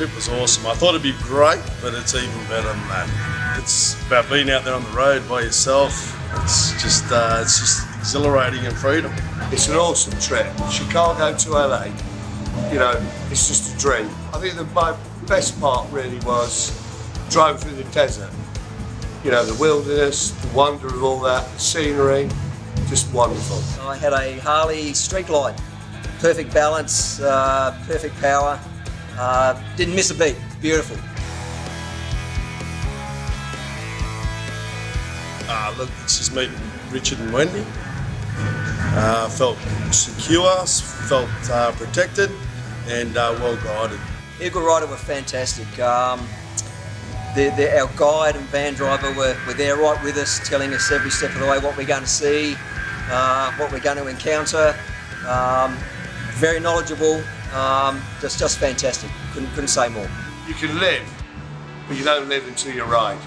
trip was awesome. I thought it'd be great, but it's even better than that. It's about being out there on the road by yourself. It's just, uh, it's just exhilarating and freedom. It's an awesome trip. Chicago to LA, you know, it's just a dream. I think that my best part really was driving through the desert. You know, the wilderness, the wonder of all that, the scenery, just wonderful. I had a Harley Street Glide. Perfect balance, uh, perfect power. Uh, didn't miss a beat. Beautiful. Uh, look, it's just meeting Richard and Wendy. Uh, felt secure, felt uh, protected, and uh, well guided. Eagle Rider were fantastic. Um, the, the, our guide and van driver were, were there right with us, telling us every step of the way what we're going to see, uh, what we're going to encounter. Um, very knowledgeable, um, just just fantastic. Couldn't couldn't say more. You can live, but you don't live until you ride.